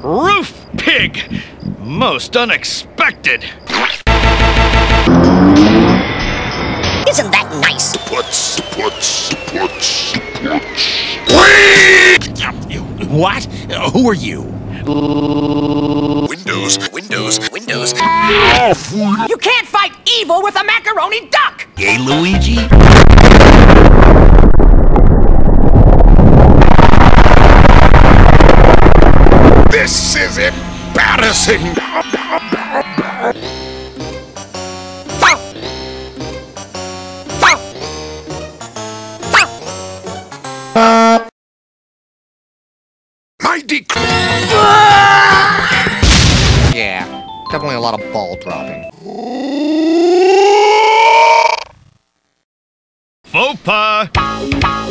Roof pig! Most unexpected! Isn't that nice? Puts, puts, puts, puts. What? Who are you? Windows, windows, windows. You can't fight evil with a macaroni duck! Hey, Luigi? This is embarrassing. My dec- Yeah, definitely a lot of ball dropping. Faux pas!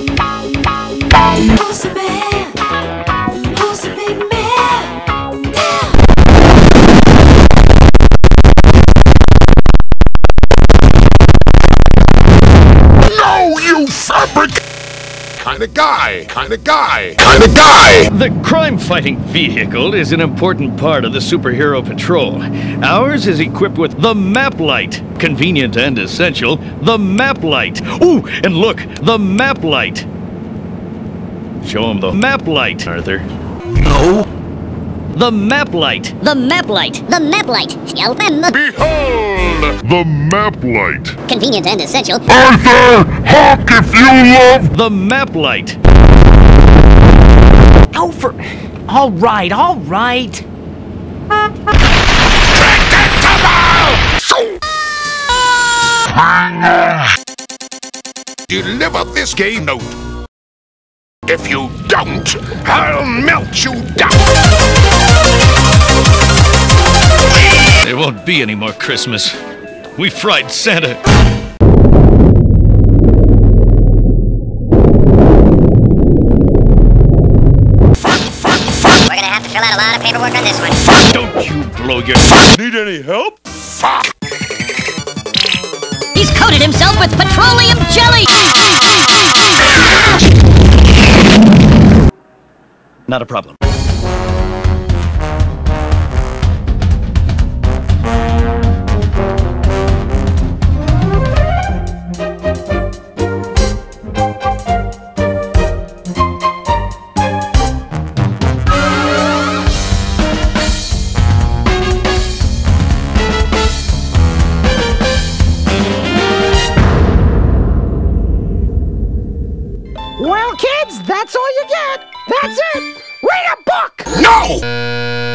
Kinda guy, kinda guy, kinda guy! The crime fighting vehicle is an important part of the superhero patrol. Ours is equipped with the Map Light. Convenient and essential, the Map Light. Ooh, and look, the Map Light. Show him the Map Light, Arthur. No. The Map Light. The map light. The map light. Behold! The map light. Convenient and essential. Arthur! Hawk if you love! The Map Light. Oh, for. All right, all right. Deliver this game note. If you don't, I'll melt you be any more Christmas. We fried Santa. We're gonna have to fill out a lot of paperwork on this one. Don't you blow your. Need any help? Fuck! He's coated himself with petroleum jelly! Not a problem. Well, kids, that's all you get. That's it. Read a book. No!